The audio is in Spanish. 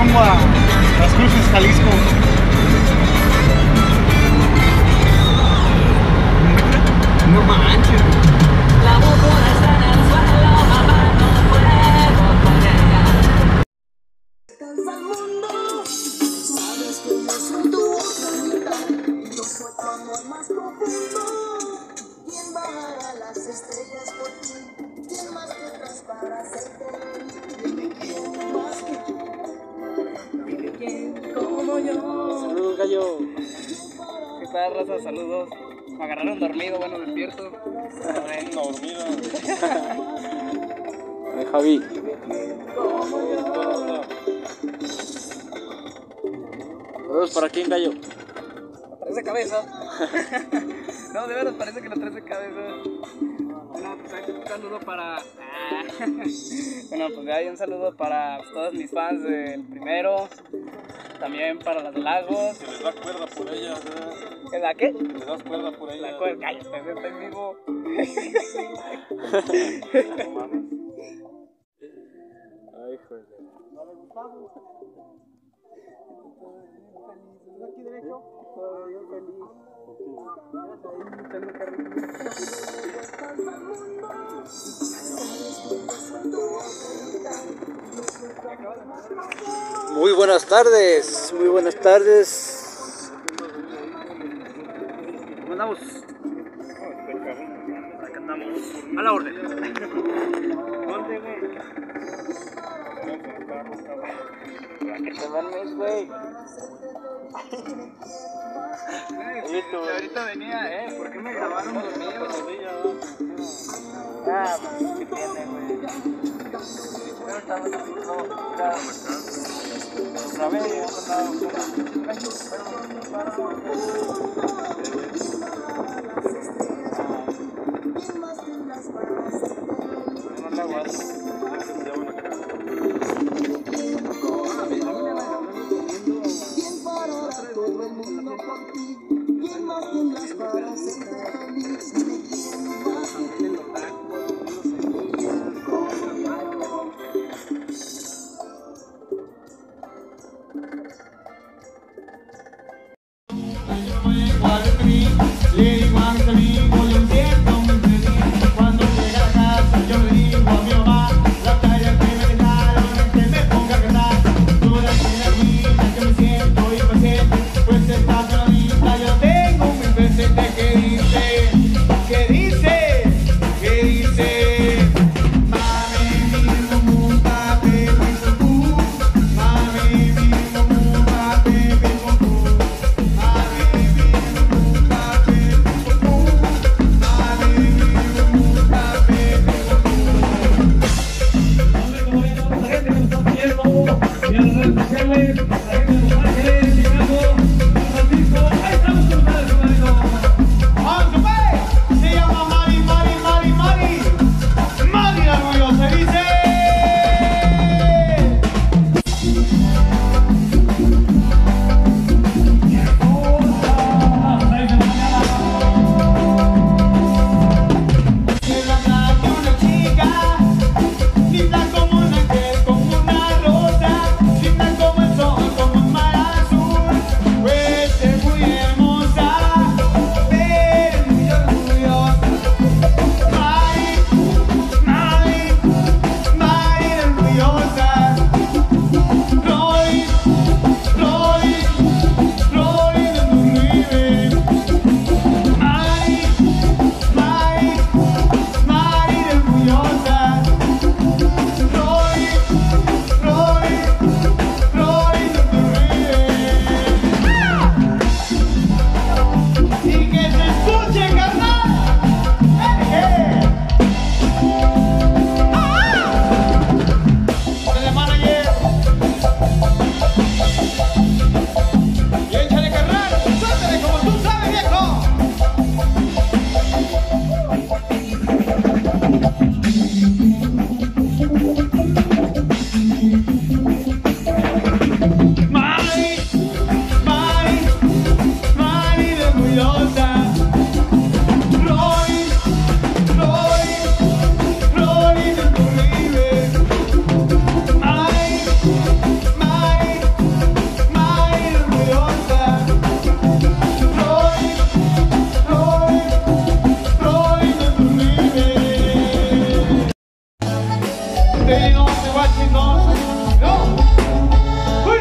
Las Cruces, Jalisco. No manches. La burbuja está en el suelo, mamá, no puedo con ella. Cansa el mundo, sabes que yo soy tu otra mitad. Yo soy tu más profundo. ¿Quién bajará las estrellas por ti? ¿Qué tal, raza? Saludos. Me agarraron dormido, bueno, despierto. dormido. Ay, Javi. Saludos para quién, gallo. Parece cabeza. no, de verdad, parece que lo traes de cabeza. Bueno, pues ahí un saludo para. Ah. bueno, pues de ahí un saludo para todos mis fans del primero. También para las lagos. Que les da cuerda por ella. ¿verdad? ¿En la qué? Les das cuerda por ella. La cual, cállate, estoy en vivo. No mames. Ay, joder. Aquí derecho. Yo feliz. Muy buenas tardes, muy buenas tardes. Andamos? Acá andamos. A la orden. Para que te duermes, güey. Oye, tú. Ahorita venía, ¿eh? ¿Por qué me grabaron dormido? Ah, pues, ¿qué tiene, güey? Pero vez, otra vez. mundo por ti. ¿Quién más tendrás para ser feliz? Dime quién más que te lo tem nome, vai, nome. Não! Fui!